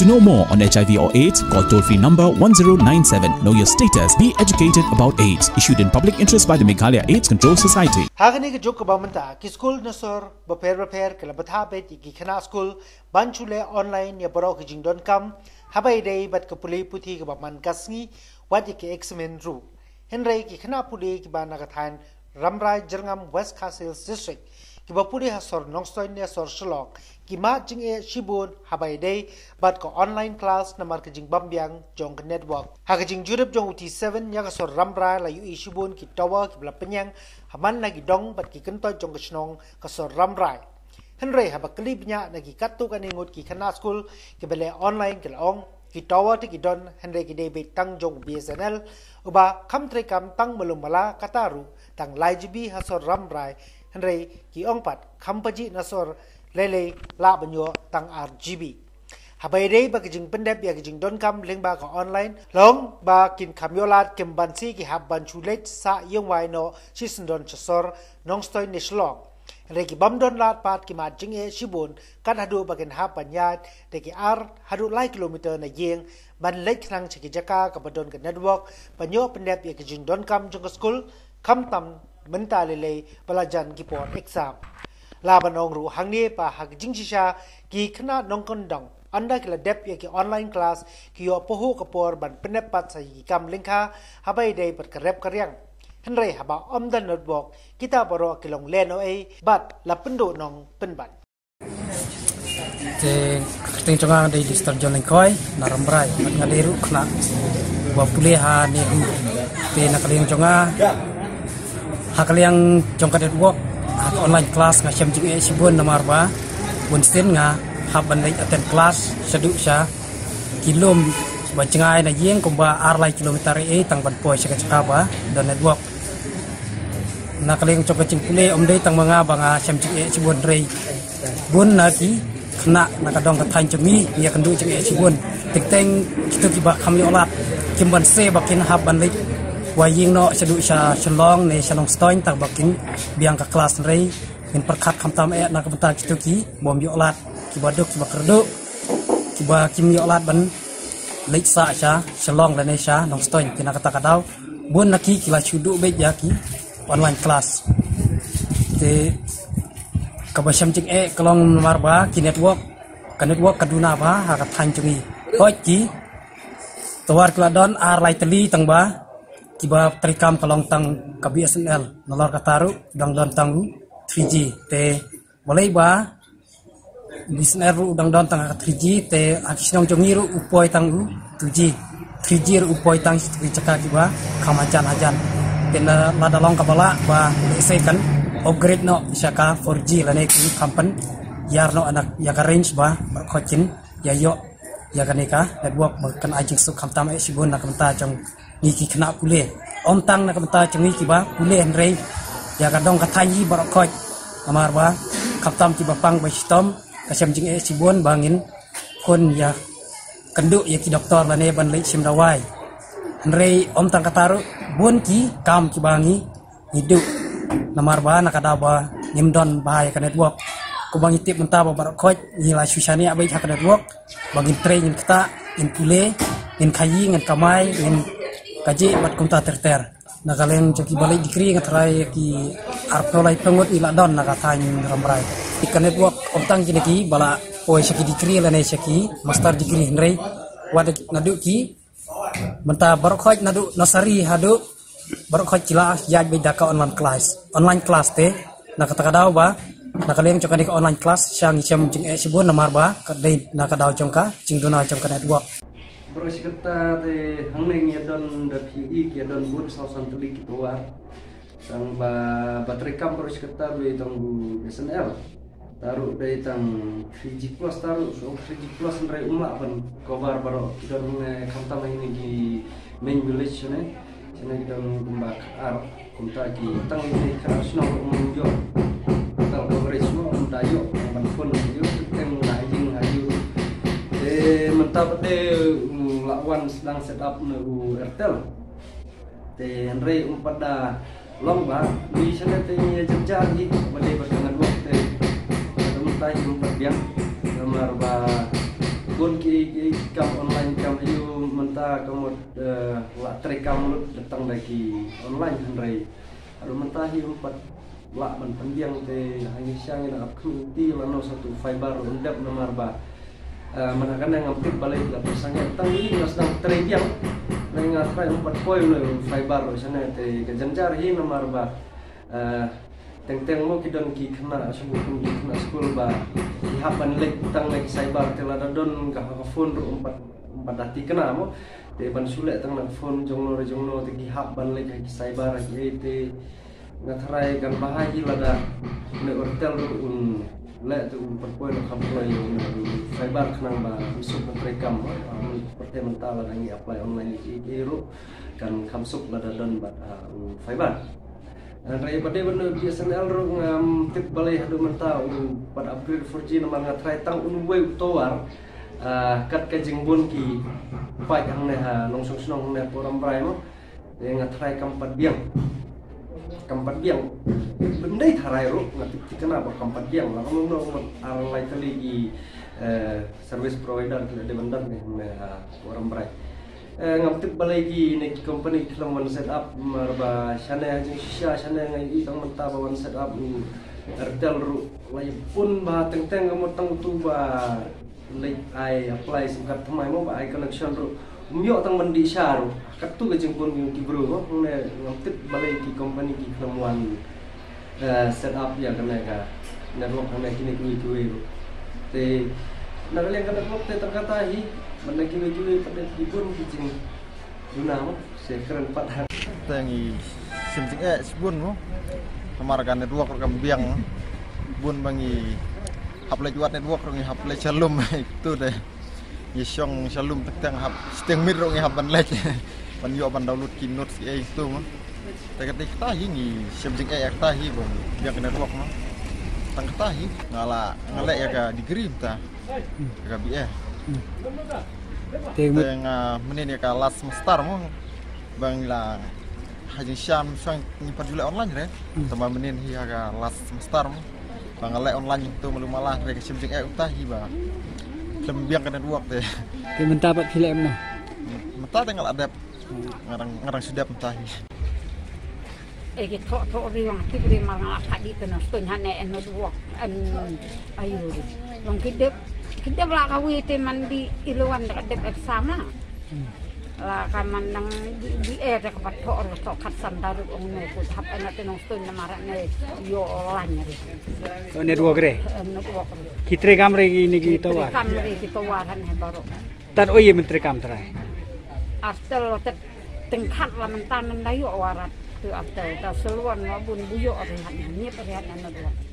To know more on HIV or AIDS, call toll free number 1097. Know your status. Be educated about AIDS. Issued in public interest by the Meghalaya AIDS Control Society. Hagani ke juk ba menta ki school nasor ba per ba per ke la batha be ti ki khana school ban chule online ya baro ki jing don kam habai dei bat ke puli puthi ke ba man kasngi wat ki examen ru henrei ki khana puli ki ba na ka than ramrai jerngam west castle district ki ba puli hasor nongstoy ne sor kima jing e shibun habai dei bat ko online class na mar ke jing bambyang jong network. Ha ke jing jurup jong uti 7 nya ka sor ramrai la yu i shibun ki tower ki bla penyang haman na gi dong bat ki kentoy jong ka snong ka sor ramrai henrei ha ba klip nya na gi katu kan ingut ki khana school ki bele online ki ong ki tower ti ki don henrei ki dei be tang jong bsnl uba kam tre kam tang melum mala kataru tang lai jibi ha sor ramrai henrei ki ong pat kampaji na sor lele la banyo tang RGB habai dei ba kijing pendep ya kijing don kam leng ba online. Long ba kin kamyolat kem bansi ki hab ban sa yung wai no don chasor nong stoy ni shlong re ki bam don lat pat ki ma jing e shibun kan hadu ba ken hab ban yat de ki ar hadu lai kilometer na yeng ban lek nang chiki jaka ka badon ka network. Banyo pendep ya kijing don kam jong school kam tam menta lele pelajan ki por exam ลาบานองรู้หังนี้ปะหักจิงชิชากีขนาดนองกันดังอันดักละเด็บยากีออนไลน์คลาสกีอพหูกปอร์บันเป็นปัจจัยกรรมลิงค่าฮับไปได้ปัดกระเร็บกระเรียงฮันไรฮับออมดันนดบอกกิตาบรอกิลงเลนเอาไอ้บัดลับปนดูนองเป็นบัดเจติงจงางได้ดิสตอร์จอนลิงคอยนารมไรมันงาเดรุขนาว่าปุเลหานี่เตนักเลียงจงาหักเลียงจงกระเด็ดวอก online class nga chem jing e sibun namar ba bun sin nga hab ban lei attend class sadu sha kilom ba chengai na yeng kumba ar lai kilometer e tang ban poi sha chaka ba dan network. Na kaleng chok ching pule om dei tang manga ba nga chem jing e sibun rei bun na ki khna na ka dong ka thain chumi ya du jing e sibun tik teng kitu ki ba kham yo lat kim ban se ba kin hab ban lei waying no sadu sha shalong ne shalong stoin tak bakin biang ka kelas rei. Min perkat kam tam e nak bentar kitu ki bom yo lat ki baduk ki bakerdu ki ba kim yo lat ban leit sa sha shalong la ne sha nong stoin. Ki nak kata kadau bun naki ki la chudu be ya ki online class te ka ba sham jing e kalong mar ba ki network ka network kaduna ba ha ka than chungi hoi ki tawar kladon ar lai teli tang ba kiba trikam kalong tang ka BSNL nalor kataru dang don tang 3G te boleh ba BSNL ru dang don tang 3G te akisnong jongi ru upoi tang 2G 3G ru upoi tang caka kiba kamajan ajan ten la dalong kabala ba kan upgrade no saka 4G la ne ki kampan yar no anak ya ka range ba khochin ya yo ya kanika network kan ajing su kamtam e sibun nak jong ni ki kena pule om tang nak menta chengi ki ba pule henre ya kadong katai barok koj amar ba kaptam ki bapang ba stom kasem jing e sibun bangin. Kon ya kendu ya ki doktor lane ban lei sim dawai henre om tang kataru bun ki kam ki bangi. Hidup namar ba nak ada ba nimdon ba ya kan network ko bang itip menta ba barok koj ni la shushani abai ha kan network bangin train kita in pule in kayi ngan kamai in kaji bat kumta terter na kalen joki balai dikri ngat rai ki arto lai pengut ila don na katany ramrai. Ikan network omtang kini ki bala poi shaki dikri la ne shaki master dikri hnrei wada nadu ki menta barokhoj nadu nasari hadu barokhoj kila yaj be daka online class. Online class te na kata kadau ba na kalen chokani ka online class. Syang chem jing e sibun namar ba kadai na kadau chongka jing duna chongka network Terus kita te hangning ya don da PI ya don bun sausan tuli kitua. Tang ba baterai kam kita be tang SNL. Taruh dari tang 3G plus taruh so 3G plus nrai umla pan kobar baro don kamta ini di main village ne. Sini kita kumbak ar kumta ki tang ini keras no umjo. Tang kongres no umdayo ban pun tem na jing ayu. Eh mentap de lawan sedang setup nu Airtel. Te Henry umpada long ba di sana te jejak di boleh berkenaan waktu te teman tay umpat biang gambar ba bon ki kam online kam ayu menta kamu la tre kam datang lagi online handrai aru menta hi empat la man pandiang te hangi siang ap ti lano satu fiber undap nomor ba kan yang ngapit balai la persangnya tang ini nas nang tre yang nang ngatra empat poin lo fiber sana te kejanjar hi nomor ba teng-teng mo kidon ki kena subuh pun ki kena school ba lek tang lek cyber tela don ka ha phone ro empat empat dati kena mo. Te ban sulek tang nak phone jongno re jongno te ki hap ban lek ki cyber ki te ngatrai kan bahai lada ne ro un no kam play yo cyber kenang ba ke rekam seperti mental lada ngi apply online ki ro kan kamsuk lada don ba fiber Raya pada benda BSNL ro ngam tip balai hadu menta pada upgrade 4G nama ngatrai tang un wei towar kat ka jingbon ki pai hang ne ha nong song snong ne poram brai mo ngatrai kampat biang. Kampat biang benda tharai ro ngatip tikana ba kampat biang la ngom nong ar lai tali ki service provider ki de bandar ne ha poram brai ngamtik balai gi ne company kilang man set up marba shana jing shisha shana ngai i tang manta ba wan set up ertel ru lai pun ba teng teng mo tang tu ba lai ai apply sim card thamai mo ba ai connection ru. Myo tang mandi sha ru. Kat tu ga jing pun ki bro mo ne ngamtik balai gi company ki kilang wan set up ya kana ka network kana kini kui kui ru te nagaleng kana network te terkata hi mana kini kini pada tibun kijing guna mo se keren pat tengi simsing eh sibun mo kamarkan network kam biang bun bangi haple juat network rongi haple shalom. Itu deh. Yisong shalom tekang hap steng mir rongi hapan lek. Pan yo pan download kinot si eh itu mo tekat kita hingi simsing eh tahi bong biang network mo tang tahi ngala ngalek ya ka digerim ta ka bi eh Teng menin ya ka last semester mo bang lang hajing syam sang ni padula online re tama menin hi ka last semester mo bang le online tu malu malah re ka simjing e utah hi ba lembiang kana duak te ke mentapat film na. mata tinggal ada ngarang ngarang sudah mentah e ke to to ri wang ti ri ma nga ka di kana stun han ne en no an ayu long ki dep ki dep la ka wi te man di iluan ka dep eksam na la ka man nang di e ka pat to ro to khat sam daru ong ne ku hap ana te nong stun na mara ne yo lan ri So network re. en no ko ko Kitre kam re gi ni gi tawar. kam ri ki to waran he baro Tan oye menteri kam trai. after te tengkat tu after ta seluan ngabun buyo ri han ni na do